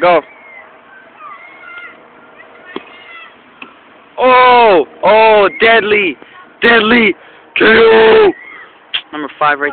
Go. Oh, oh, deadly, deadly, KO. Number five right